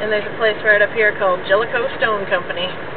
And there's a place right up here called Jellicoe Stone Company.